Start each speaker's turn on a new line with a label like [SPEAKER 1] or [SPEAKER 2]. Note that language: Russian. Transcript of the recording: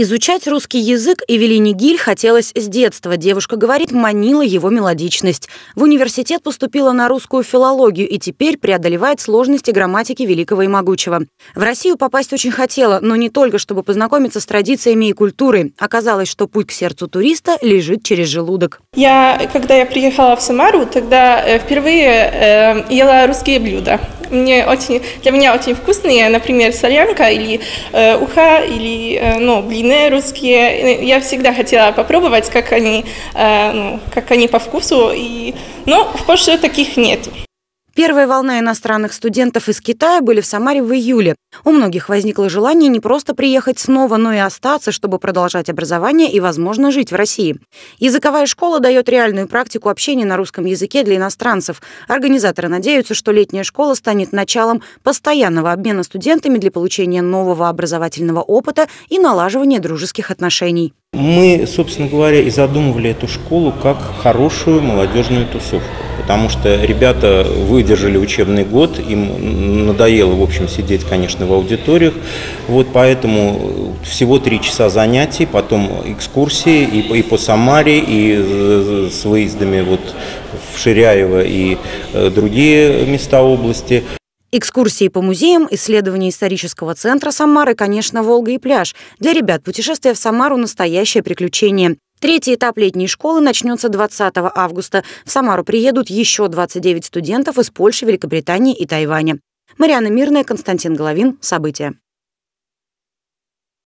[SPEAKER 1] Изучать русский язык Эвелине Гиль хотелось с детства. Девушка говорит, манила его мелодичность. В университет поступила на русскую филологию и теперь преодолевает сложности грамматики великого и могучего. В Россию попасть очень хотела, но не только, чтобы познакомиться с традициями и культурой. Оказалось, что путь к сердцу туриста лежит через желудок.
[SPEAKER 2] Я, когда я приехала в Самару, тогда э, впервые э, ела русские блюда мне очень, для меня очень вкусные, например, солянка или э, уха, или э, ну, блины русские. Я всегда хотела попробовать, как они, э, ну, как они по вкусу, и, но в Польше таких нет.
[SPEAKER 1] Первая волна иностранных студентов из Китая были в Самаре в июле. У многих возникло желание не просто приехать снова, но и остаться, чтобы продолжать образование и, возможно, жить в России. Языковая школа дает реальную практику общения на русском языке для иностранцев. Организаторы надеются, что летняя школа станет началом постоянного обмена студентами для получения нового образовательного опыта и налаживания дружеских отношений.
[SPEAKER 3] Мы, собственно говоря, и задумывали эту школу как хорошую молодежную тусовку потому что ребята выдержали учебный год, им надоело, в общем, сидеть, конечно, в аудиториях, вот поэтому всего три часа занятий, потом экскурсии и, и по Самаре, и с выездами вот в Ширяево и э, другие места области.
[SPEAKER 1] Экскурсии по музеям, исследования исторического центра Самары, конечно, Волга и пляж. Для ребят путешествие в Самару – настоящее приключение. Третий этап летней школы начнется 20 августа. В Самару приедут еще 29 студентов из Польши, Великобритании и Тайваня. Марьяна Мирная, Константин Головин. События.